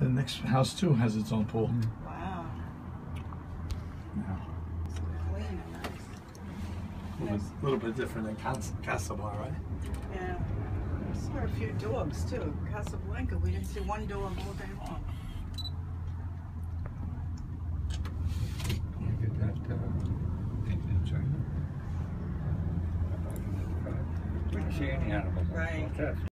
The next house too has its own pool. Mm. Wow. Yeah. A little, bit, different than Casablanca, right? Yeah. I saw a few dogs too. Casablanca, we didn't see one dog all day long. That, uh, animals. Right.